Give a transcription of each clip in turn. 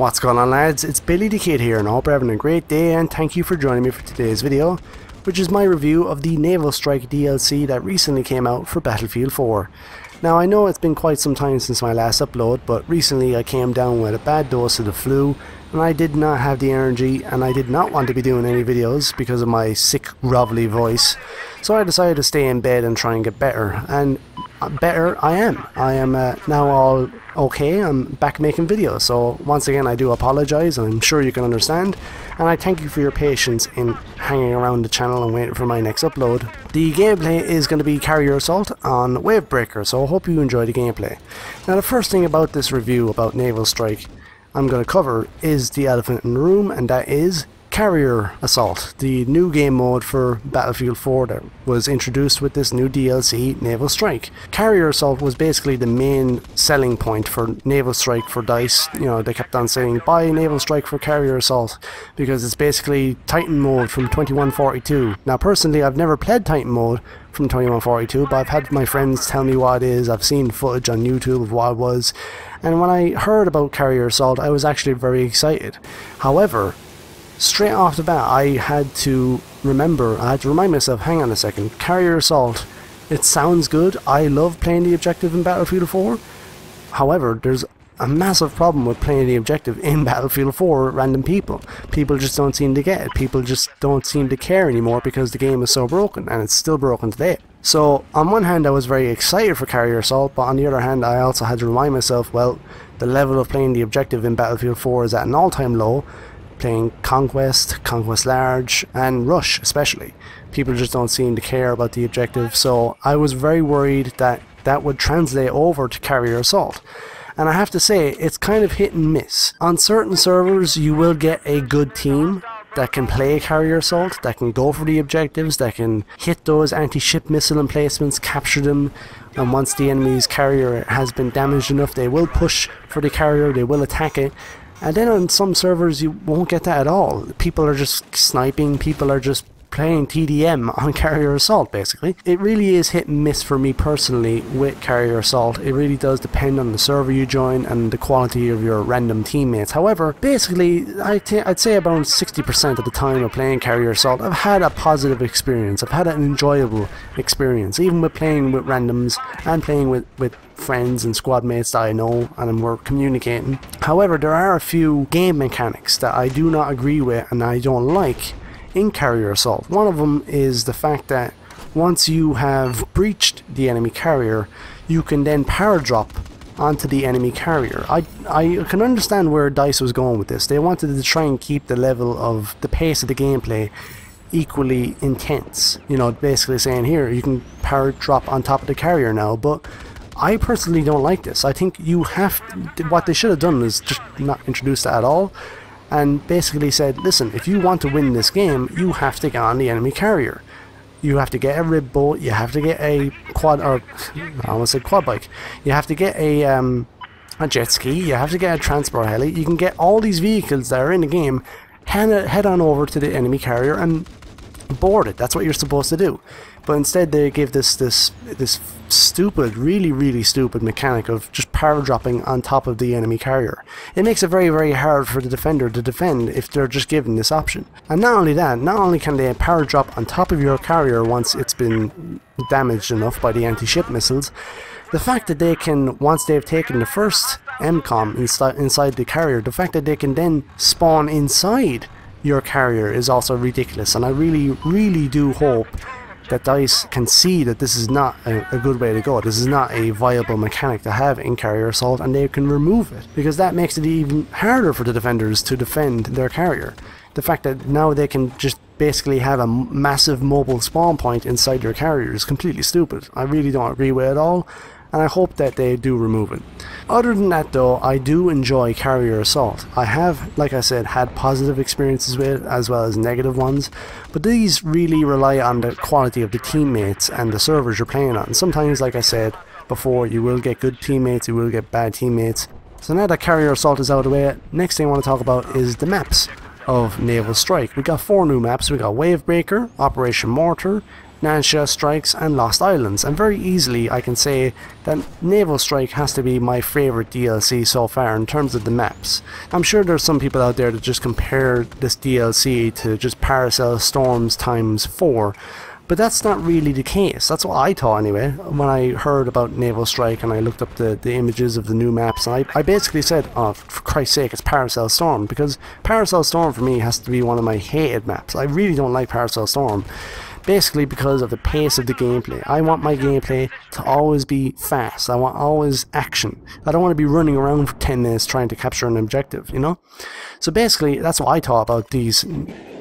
What's going on lads, it's Billy the Kid here and I hope you're having a great day and thank you for joining me for today's video, which is my review of the Naval Strike DLC that recently came out for Battlefield 4. Now I know it's been quite some time since my last upload, but recently I came down with a bad dose of the flu and I did not have the energy and I did not want to be doing any videos because of my sick grovelly voice. So I decided to stay in bed and try and get better and uh, better I am. I am uh, now all okay, I'm back making videos. So once again I do apologise I'm sure you can understand and I thank you for your patience in hanging around the channel and waiting for my next upload. The gameplay is going to be Carrier Assault on Wavebreaker so I hope you enjoy the gameplay. Now the first thing about this review about Naval Strike I'm going to cover is the elephant in the room and that is Carrier Assault, the new game mode for Battlefield 4 that was introduced with this new DLC, Naval Strike. Carrier Assault was basically the main selling point for Naval Strike for DICE. You know, they kept on saying, buy Naval Strike for Carrier Assault, because it's basically Titan mode from 2142. Now, personally, I've never played Titan mode from 2142, but I've had my friends tell me what it is, I've seen footage on YouTube of what it was, and when I heard about Carrier Assault, I was actually very excited. However, straight off the bat, I had to remember, I had to remind myself, hang on a second, Carrier Assault, it sounds good, I love playing the objective in Battlefield 4, however, there's a massive problem with playing the objective in Battlefield 4 with random people. People just don't seem to get it. People just don't seem to care anymore because the game is so broken, and it's still broken today. So, on one hand, I was very excited for Carrier Assault, but on the other hand, I also had to remind myself, well, the level of playing the objective in Battlefield 4 is at an all-time low, playing Conquest, Conquest Large, and Rush especially. People just don't seem to care about the objective, so I was very worried that that would translate over to Carrier Assault. And I have to say, it's kind of hit and miss. On certain servers, you will get a good team that can play carrier assault, that can go for the objectives, that can hit those anti-ship missile emplacements, capture them, and once the enemy's carrier has been damaged enough, they will push for the carrier, they will attack it, and then on some servers you won't get that at all. People are just sniping, people are just playing TDM on Carrier Assault basically. It really is hit and miss for me personally with Carrier Assault. It really does depend on the server you join and the quality of your random teammates. However, basically I'd say about 60% of the time of playing Carrier Assault I've had a positive experience. I've had an enjoyable experience even with playing with randoms and playing with, with friends and squad mates that I know and we're communicating. However, there are a few game mechanics that I do not agree with and I don't like in carrier assault. One of them is the fact that once you have breached the enemy carrier, you can then power drop onto the enemy carrier. I, I can understand where DICE was going with this. They wanted to try and keep the level of the pace of the gameplay equally intense. You know, basically saying here, you can power drop on top of the carrier now, but I personally don't like this. I think you have, to, what they should have done is just not introduce that at all and basically said, listen, if you want to win this game, you have to get on the enemy carrier. You have to get a rib boat, you have to get a quad, or I almost said quad bike, you have to get a, um, a jet ski, you have to get a transport heli, you can get all these vehicles that are in the game, head, head on over to the enemy carrier and board it. That's what you're supposed to do. But instead they give this this this stupid, really really stupid mechanic of just power dropping on top of the enemy carrier. It makes it very very hard for the defender to defend if they're just given this option. And not only that, not only can they power drop on top of your carrier once it's been damaged enough by the anti-ship missiles, the fact that they can, once they've taken the first MCOM inside the carrier, the fact that they can then spawn inside your carrier is also ridiculous and I really really do hope that DICE can see that this is not a, a, good way to go. This is not a viable mechanic to have in carrier assault and they can remove it because that makes it even harder for the defenders to defend their carrier. The fact that now they can just basically have a massive mobile spawn point inside your carrier is completely stupid. I really don't agree with it at all and I hope that they do remove it. Other than that though, I do enjoy Carrier Assault. I have, like I said, had positive experiences with it as well as negative ones, but these really rely on the quality of the teammates and the servers you're playing on. Sometimes, like I said before, you will get good teammates, you will get bad teammates. So now that Carrier Assault is out of the way, next thing I want to talk about is the maps of Naval Strike. We got four new maps. We got Wavebreaker, Operation Mortar, Nansha Strikes and Lost Islands and very easily I can say that Naval Strike has to be my favourite DLC so far in terms of the maps. I'm sure there's some people out there that just compare this DLC to just Paracel Storms times 4 but that's not really the case. That's what I thought anyway. When I heard about Naval Strike and I looked up the, the images of the new maps, I, I basically said, oh, for Christ's sake, it's Paracel Storm. Because Paracel Storm for me has to be one of my hated maps. I really don't like Paracel Storm basically because of the pace of the gameplay. I want my gameplay to always be fast. I want always action. I don't want to be running around for 10 minutes trying to capture an objective, you know? So basically, that's what I thought about these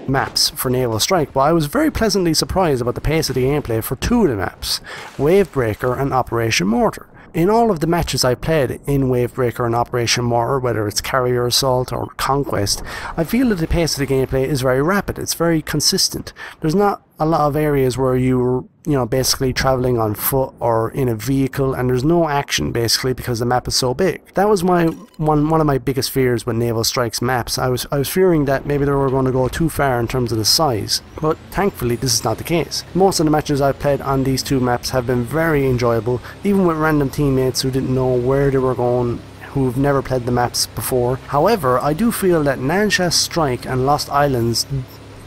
maps for Naval Strike, but I was very pleasantly surprised about the pace of the gameplay for two of the maps, Wavebreaker and Operation Mortar. In all of the matches I played in Wavebreaker and Operation Mortar, whether it's Carrier Assault or Conquest, I feel that the pace of the gameplay is very rapid, it's very consistent. There's not a lot of areas where you're, you know, basically traveling on foot or in a vehicle and there's no action basically because the map is so big. That was my one one of my biggest fears with Naval Strikes maps. I was I was fearing that maybe they were going to go too far in terms of the size, but thankfully this is not the case. Most of the matches I've played on these two maps have been very enjoyable, even with random teammates who didn't know where they were going who've never played the maps before. However, I do feel that Nansha Strike and Lost Islands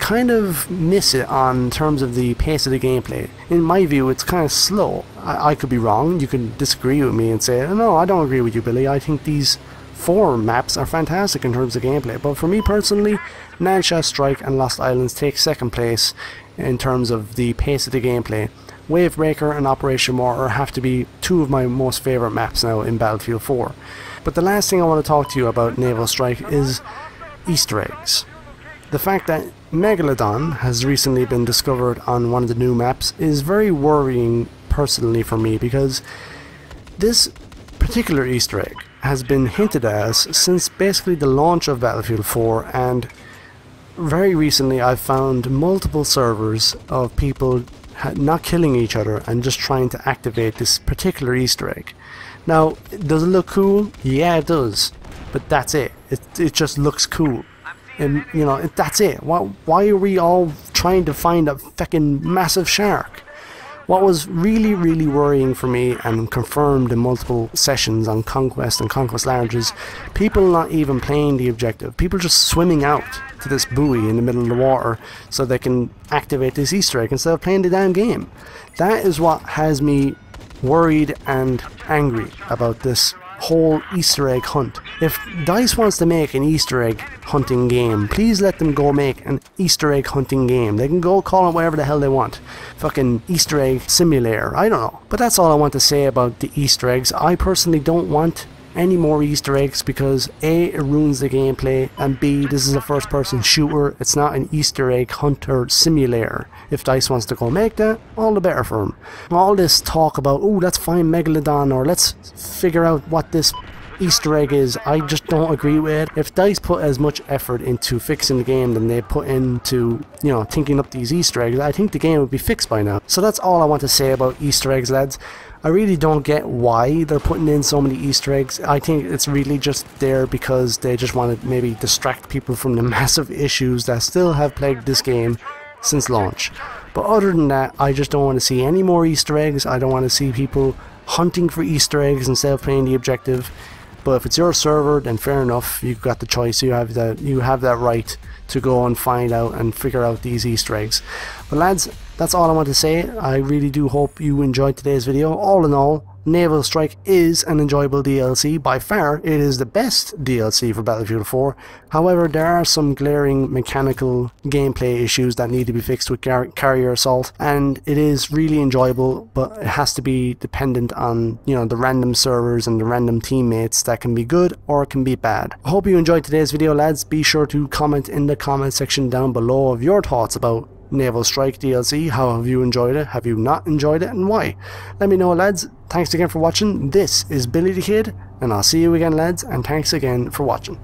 kind of miss it on terms of the pace of the gameplay. In my view, it's kind of slow. I, I could be wrong. You can disagree with me and say, no, I don't agree with you, Billy. I think these four maps are fantastic in terms of gameplay. But for me personally, Nansha Strike and Lost Islands take second place in terms of the pace of the gameplay. Wavebreaker and Operation Mortar have to be two of my most favourite maps now in Battlefield 4. But the last thing I want to talk to you about Naval Strike is Easter eggs. The fact that Megalodon has recently been discovered on one of the new maps is very worrying personally for me because this particular Easter egg has been hinted at since basically the launch of Battlefield 4 and very recently I've found multiple servers of people not killing each other and just trying to activate this particular Easter egg. Now, does it look cool? Yeah, it does. But that's it. It, it just looks cool and you know that's it. Why, why are we all trying to find a fucking massive shark? What was really really worrying for me and confirmed in multiple sessions on conquest and conquest large people not even playing the objective. People just swimming out to this buoy in the middle of the water so they can activate this easter egg instead of playing the damn game. That is what has me worried and angry about this whole Easter egg hunt. If DICE wants to make an Easter egg hunting game, please let them go make an Easter egg hunting game. They can go call it whatever the hell they want. Fucking Easter egg simulator, I don't know. But that's all I want to say about the Easter eggs. I personally don't want any more Easter eggs because A, it ruins the gameplay, and B, this is a first person shooter, it's not an Easter egg hunter simulator. If DICE wants to go make that, all the better for them. All this talk about, oh, let's find Megalodon or let's figure out what this Easter egg is, I just don't agree with. If DICE put as much effort into fixing the game than they put into, you know, thinking up these Easter eggs, I think the game would be fixed by now. So that's all I want to say about Easter eggs, lads. I really don't get why they're putting in so many Easter eggs. I think it's really just there because they just want to maybe distract people from the massive issues that still have plagued this game since launch. But other than that, I just don't want to see any more Easter eggs. I don't want to see people hunting for Easter eggs instead of playing the objective. But if it's your server, then fair enough. You've got the choice. You have that. You have that right to go and find out and figure out these Easter eggs. But lads, that's all I want to say. I really do hope you enjoyed today's video. All in all, Naval Strike is an enjoyable DLC. By far, it is the best DLC for Battlefield 4. However, there are some glaring mechanical gameplay issues that need to be fixed with Carrier Assault, and it is really enjoyable, but it has to be dependent on, you know, the random servers and the random teammates that can be good or can be bad. I hope you enjoyed today's video, lads. Be sure to comment in the comment section down below of your thoughts about Naval Strike DLC. How have you enjoyed it? Have you not enjoyed it and why? Let me know lads. Thanks again for watching. This is Billy the Kid and I'll see you again lads and thanks again for watching.